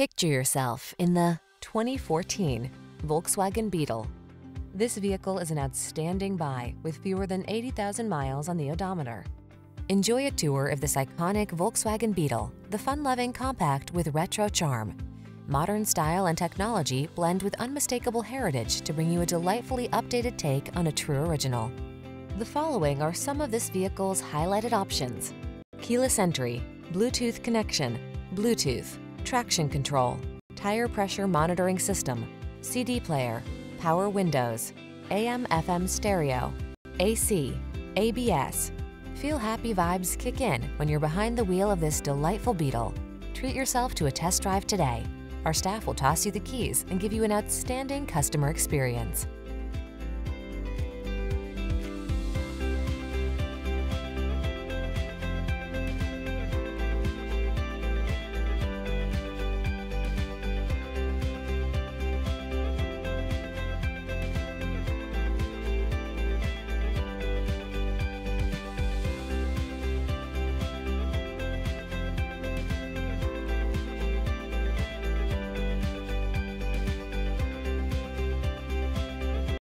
Picture yourself in the 2014 Volkswagen Beetle. This vehicle is an outstanding buy with fewer than 80,000 miles on the odometer. Enjoy a tour of this iconic Volkswagen Beetle, the fun-loving compact with retro charm. Modern style and technology blend with unmistakable heritage to bring you a delightfully updated take on a true original. The following are some of this vehicle's highlighted options. Keyless entry, Bluetooth connection, Bluetooth, traction control, tire pressure monitoring system, CD player, power windows, AM FM stereo, AC, ABS. Feel happy vibes kick in when you're behind the wheel of this delightful Beetle. Treat yourself to a test drive today. Our staff will toss you the keys and give you an outstanding customer experience.